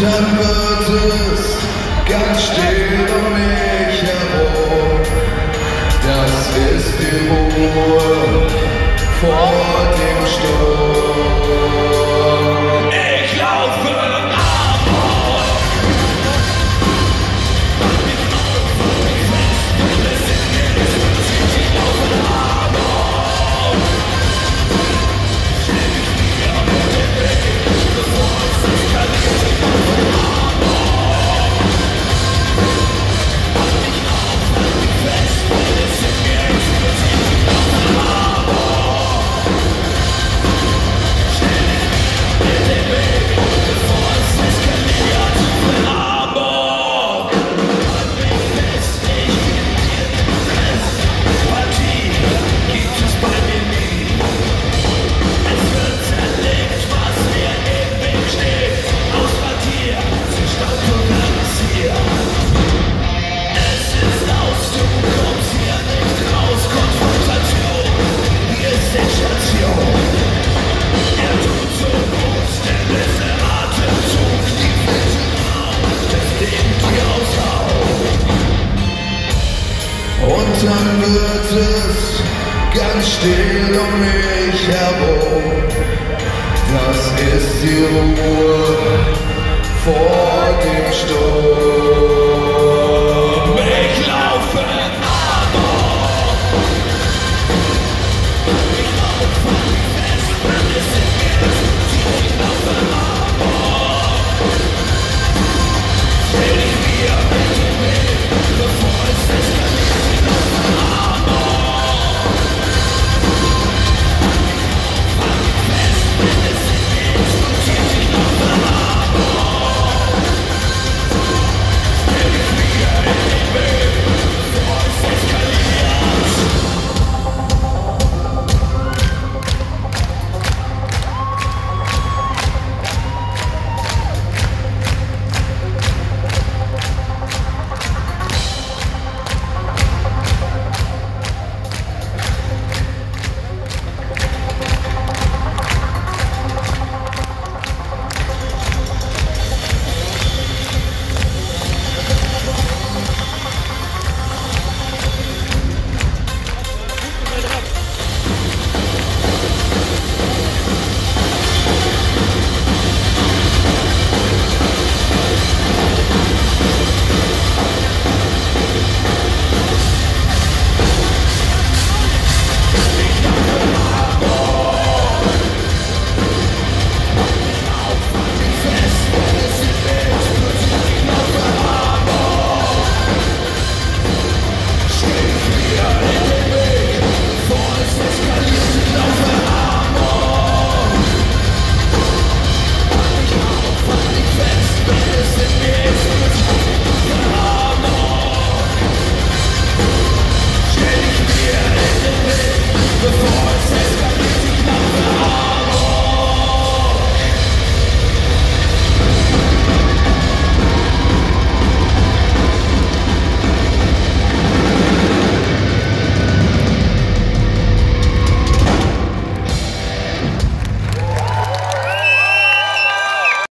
dann wird es ganz still um mich herum. Das ist die Ruhe vor dem Sturm. Still um mich herum. Das ist die Ruhe